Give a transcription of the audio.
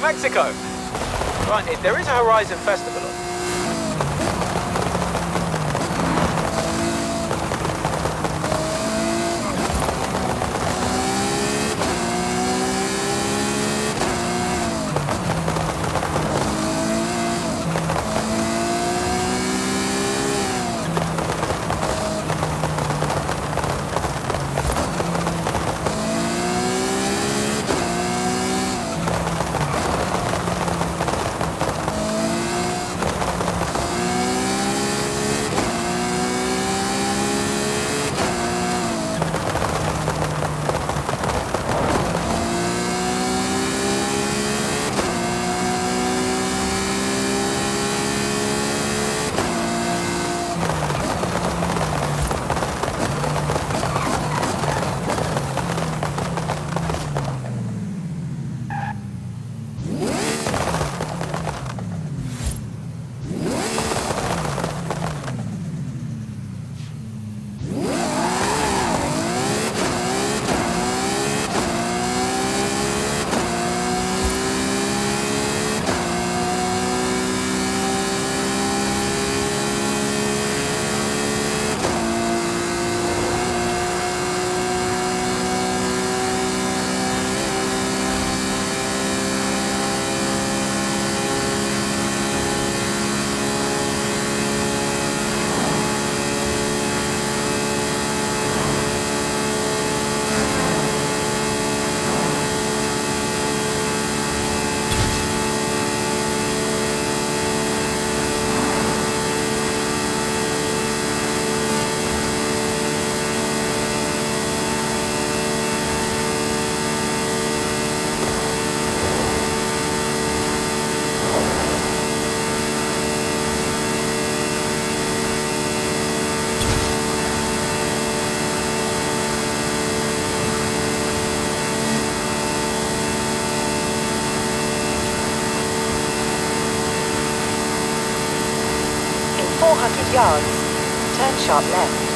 Mexico. Granted, there is a Horizon Festival yards, turn sharp left.